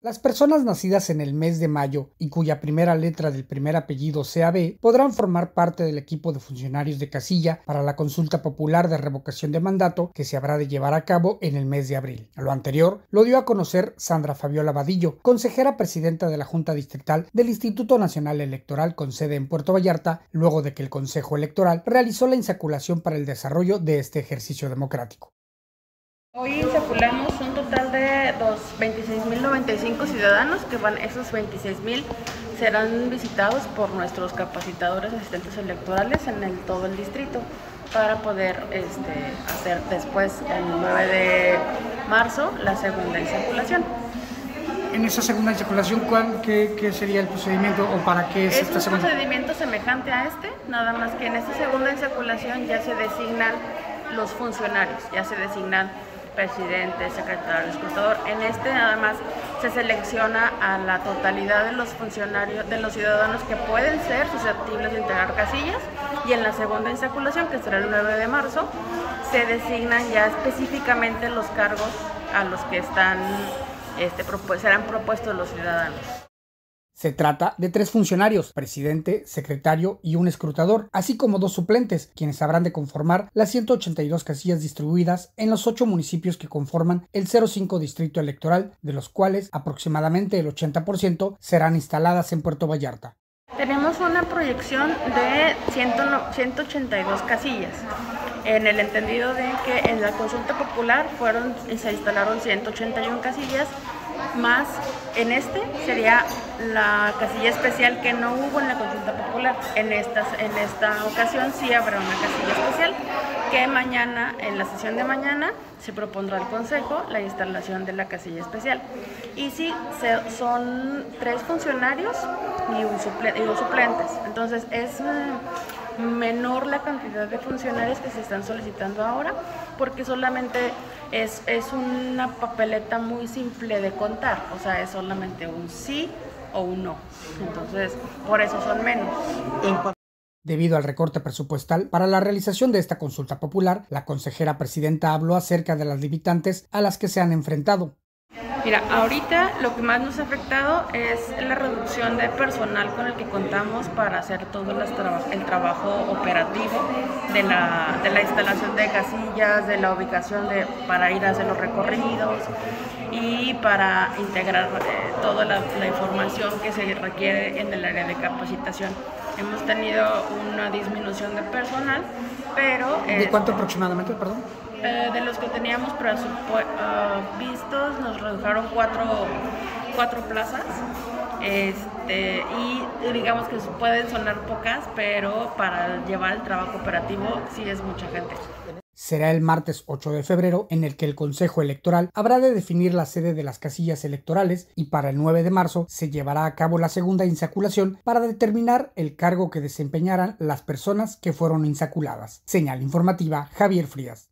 Las personas nacidas en el mes de mayo y cuya primera letra del primer apellido sea B podrán formar parte del equipo de funcionarios de casilla para la consulta popular de revocación de mandato que se habrá de llevar a cabo en el mes de abril. lo anterior lo dio a conocer Sandra Fabiola Vadillo, consejera presidenta de la Junta Distrital del Instituto Nacional Electoral con sede en Puerto Vallarta, luego de que el Consejo Electoral realizó la insaculación para el desarrollo de este ejercicio democrático. Hoy insaculamos un total de 26.095 ciudadanos, que van, esos 26.000 serán visitados por nuestros capacitadores asistentes electorales en el, todo el distrito para poder este, hacer después, el 9 de marzo, la segunda insaculación. En esa segunda insaculación, ¿cuál, qué, sería el procedimiento o para qué es, esta segunda? Es un procedimiento semejante a este, nada más que en esta segunda insaculación ya se designan los funcionarios, ya se designan presidente, secretario, escrutador. En este nada más se selecciona a la totalidad de los funcionarios, de los ciudadanos que pueden ser susceptibles de integrar casillas y en la segunda insaculación, que será el 9 de marzo, se designan ya específicamente los cargos a los que están, este, serán propuestos los ciudadanos. Se trata de tres funcionarios, presidente, secretario y un escrutador, así como dos suplentes, quienes habrán de conformar las 182 casillas distribuidas en los ocho municipios que conforman el 05 Distrito Electoral, de los cuales aproximadamente el 80% serán instaladas en Puerto Vallarta. Tenemos una proyección de 182 casillas, en el entendido de que en la consulta popular fueron, se instalaron 181 casillas más en este sería la casilla especial que no hubo en la consulta popular. En, en esta ocasión sí habrá una casilla especial que mañana, en la sesión de mañana, se propondrá al Consejo la instalación de la casilla especial. Y sí, son tres funcionarios y, un dos suplentes. Entonces es menor la cantidad de funcionarios que se están solicitando ahora, porque solamente es, es una papeleta muy simple de contar, o sea, es solamente un sí o un no. Entonces, por eso son menos. Debido al recorte presupuestal para la realización de esta consulta popular, la consejera presidenta habló acerca de las limitantes a las que se han enfrentado. Mira, ahorita lo que más nos ha afectado es la reducción de personal con el que contamos para hacer todo el trabajo operativo de la, instalación de casillas, de la ubicación de, para ir a hacer los recorridos y para integrar eh, toda la, información que se requiere en el área de capacitación. Hemos tenido una disminución de personal, pero... ¿De cuánto aproximadamente, perdón? Eh, de los que teníamos uh, vistos, nos redujeron cuatro, cuatro plazas. Este, y digamos que pueden sonar pocas, pero para llevar el trabajo operativo sí es mucha gente. Será el martes 8 de febrero en el que el Consejo Electoral habrá de definir la sede de las casillas electorales y para el 9 de marzo se llevará a cabo la segunda insaculación para determinar el cargo que desempeñarán las personas que fueron insaculadas. Señal informativa Javier Frías.